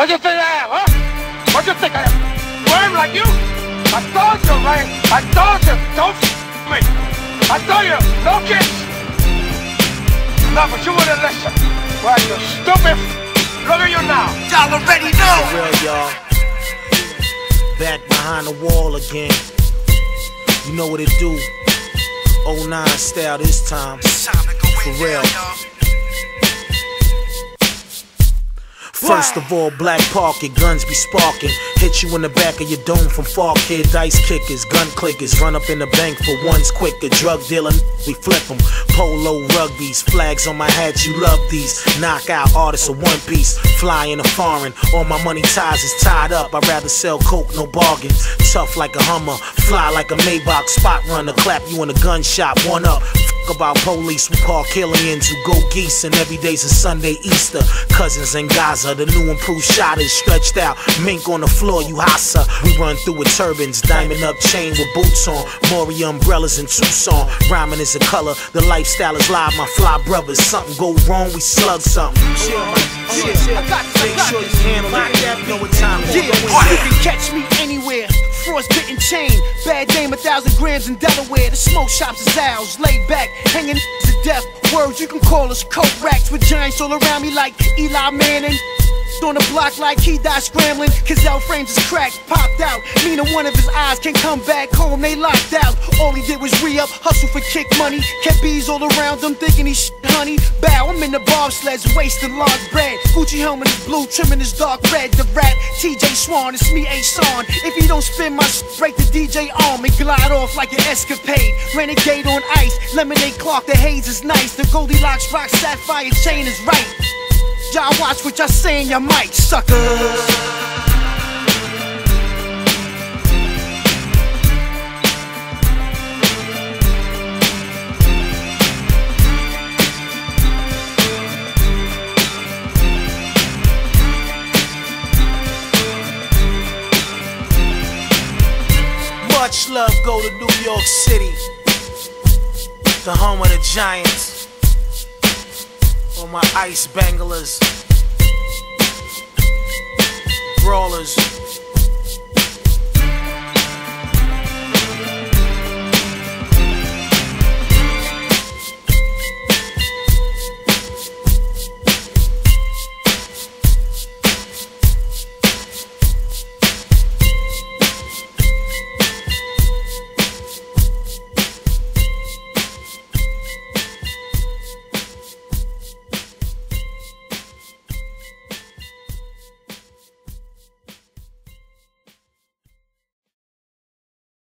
What do you think I am, huh? What do you think I am? Worm like you? I told you, right? I told you, don't f me. I told you, no kiss. No, but you wouldn't listen. Right, you stupid f Look at you now. Y'all already know. For real, y'all. Back behind the wall again. You know what it do. 09 style this time. It's time to go For in real. First of all, black pocket, guns be sparking. Hit you in the back of your dome from far kid, dice kickers, gun clickers. Run up in the bank for ones quicker. Drug dealer, we flip 'em. Polo rugbies, flags on my hat, you love these. Knockout artists of one piece, fly in a foreign. All my money ties is tied up. I'd rather sell coke, no bargain. Tough like a Hummer, fly like a Maybach, spot runner. Clap you in a gun shop, one up. About police, we call Killians who go geese, and every day's a Sunday Easter. Cousins in Gaza, the new improved shot is stretched out. Mink on the floor, you hassa. We run through with turbans, diamond up chain with boots on. Maury umbrellas in Tucson. Rhyming is a color, the lifestyle is live. My fly brothers, something go wrong, we slug something. Chill, chill, chill. Make sure you handle it. You know what time. Yeah, you can catch me anywhere. Frostbitten chain, bad dame, a thousand grams in Delaware. The smoke shops is ours, laid back, hanging to death. Words you can call us coke racks with giants all around me like Eli Manning. On the block like he died scrambling, cause frames is cracked, popped out. Meaning one of his eyes can come back home, they locked out. All he did was re up, hustle for kick money. Kept bees all around him, thinking he shit honey. Bow, I'm in the bobsleds, wasting large bread. Gucci helmet is blue, trimming is dark red. The rap, TJ Swan, it's me, A Son. If he don't spin my shit, break the DJ arm and glide off like an escapade. Renegade on ice, lemonade clock, the haze is nice. The Goldilocks rock sapphire chain is right. Y'all watch what y'all saying, y'all might, suckers. Much love go to New York City, the home of the Giants. All my ice banglers, brawlers,